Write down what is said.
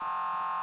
you